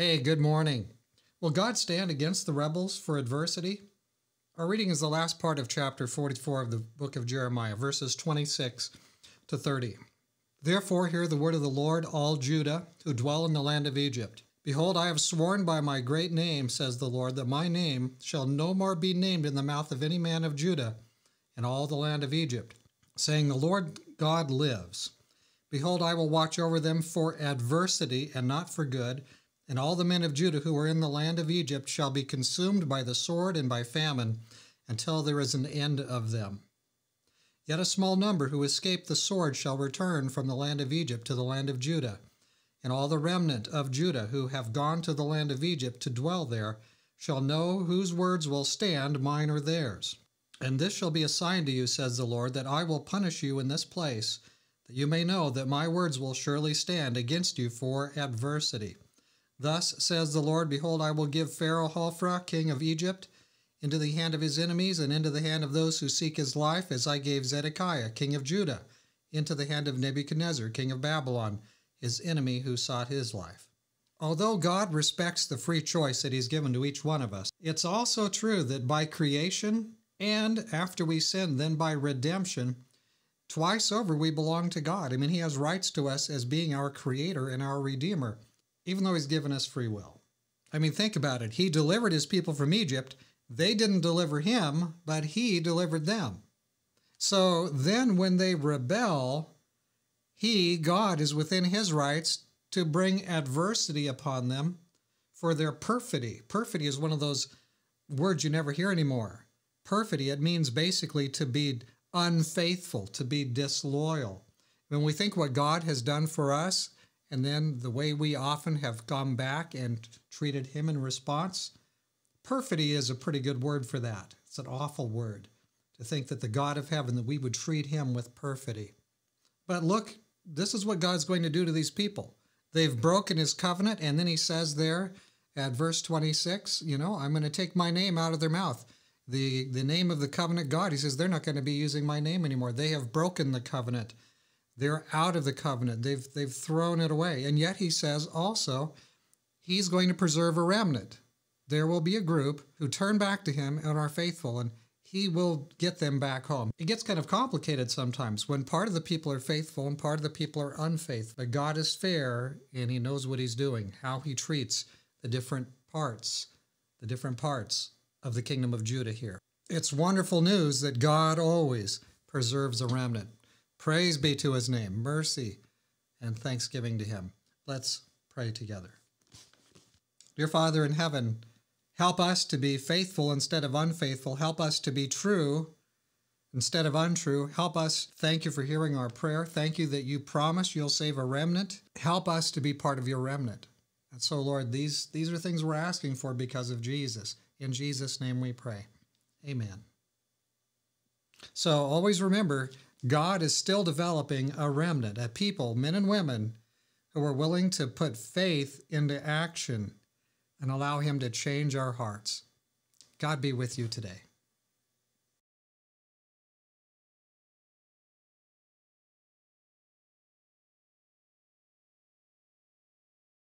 Hey, good morning. Will God stand against the rebels for adversity? Our reading is the last part of chapter 44 of the book of Jeremiah, verses 26 to 30. Therefore, hear the word of the Lord, all Judah who dwell in the land of Egypt. Behold, I have sworn by my great name, says the Lord, that my name shall no more be named in the mouth of any man of Judah in all the land of Egypt, saying, The Lord God lives. Behold, I will watch over them for adversity and not for good, and all the men of Judah who are in the land of Egypt shall be consumed by the sword and by famine until there is an end of them. Yet a small number who escape the sword shall return from the land of Egypt to the land of Judah and all the remnant of Judah who have gone to the land of Egypt to dwell there shall know whose words will stand, mine or theirs. And this shall be a sign to you, says the Lord, that I will punish you in this place, that you may know that my words will surely stand against you for adversity. Thus says the Lord, Behold, I will give Pharaoh Hophra, king of Egypt, into the hand of his enemies and into the hand of those who seek his life, as I gave Zedekiah, king of Judah, into the hand of Nebuchadnezzar, king of Babylon his enemy who sought his life. Although God respects the free choice that he's given to each one of us, it's also true that by creation and after we sin, then by redemption, twice over we belong to God. I mean, he has rights to us as being our creator and our redeemer, even though he's given us free will. I mean, think about it. He delivered his people from Egypt. They didn't deliver him, but he delivered them. So then when they rebel, he, God, is within his rights to bring adversity upon them for their perfidy. Perfidy is one of those words you never hear anymore. Perfidy, it means basically to be unfaithful, to be disloyal. When we think what God has done for us, and then the way we often have gone back and treated Him in response, perfidy is a pretty good word for that. It's an awful word to think that the God of heaven, that we would treat Him with perfidy. But look this is what God's going to do to these people. They've broken his covenant, and then he says there at verse 26, you know, I'm going to take my name out of their mouth. The, the name of the covenant God, he says, they're not going to be using my name anymore. They have broken the covenant. They're out of the covenant. They've, they've thrown it away. And yet he says also, he's going to preserve a remnant. There will be a group who turn back to him and are faithful. And he will get them back home. It gets kind of complicated sometimes when part of the people are faithful and part of the people are unfaithful. But God is fair and he knows what he's doing, how he treats the different parts, the different parts of the kingdom of Judah here. It's wonderful news that God always preserves a remnant. Praise be to his name, mercy and thanksgiving to him. Let's pray together. Dear Father in heaven, Help us to be faithful instead of unfaithful. Help us to be true instead of untrue. Help us. Thank you for hearing our prayer. Thank you that you promise you'll save a remnant. Help us to be part of your remnant. And so, Lord, these, these are things we're asking for because of Jesus. In Jesus' name we pray. Amen. So always remember, God is still developing a remnant, a people, men and women, who are willing to put faith into action and allow Him to change our hearts. God be with you today.